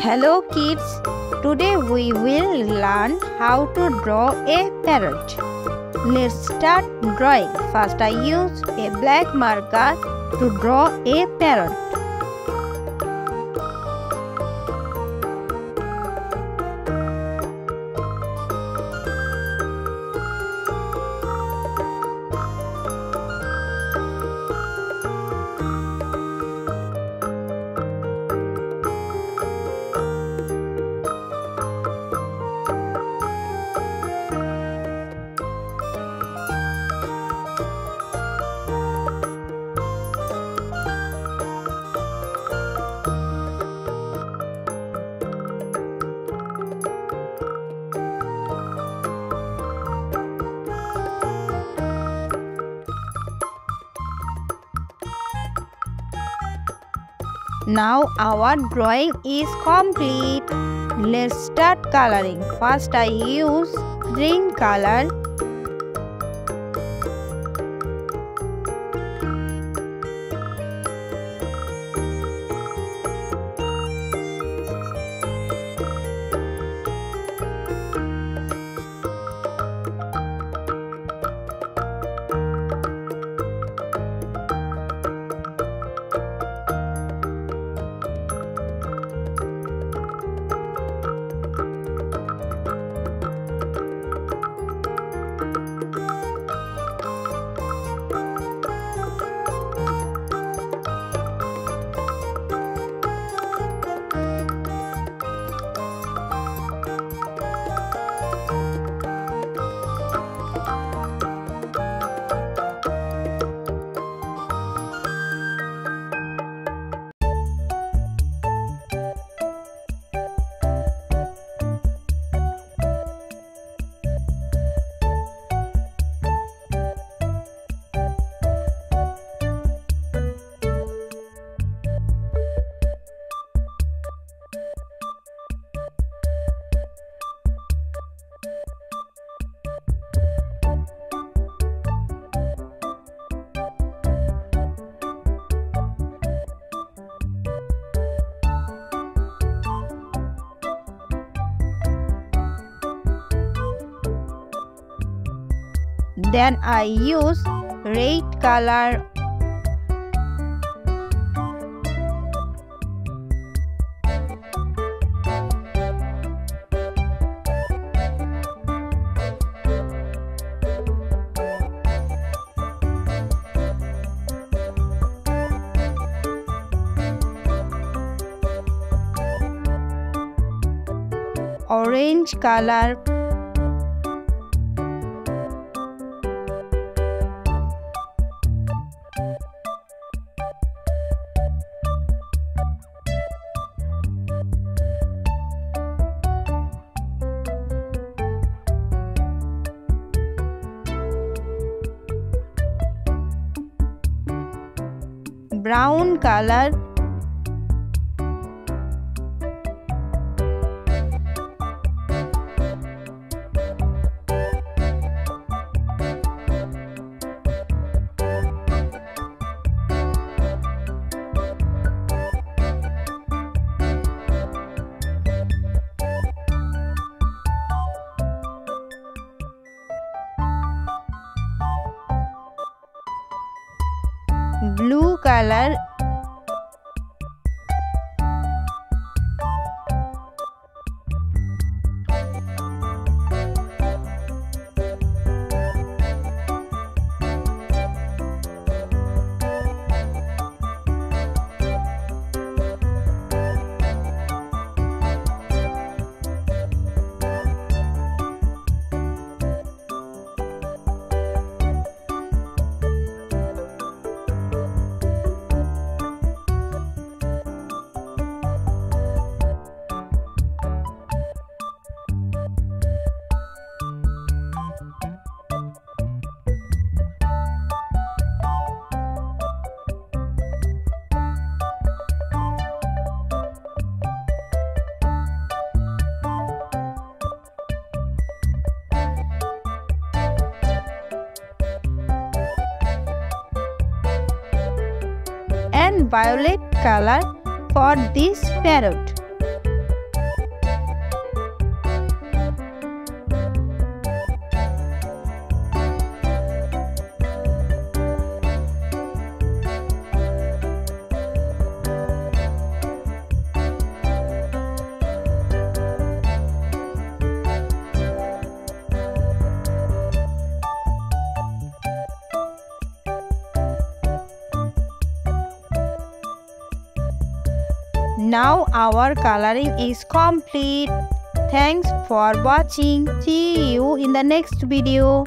Hello kids, today we will learn how to draw a parrot. Let's start drawing. First I use a black marker to draw a parrot. Now our drawing is complete. Let's start coloring. First I use green color. Then I use red color. Orange color brown color blue color violet color for this parrot. Now our coloring is complete. Thanks for watching. See you in the next video.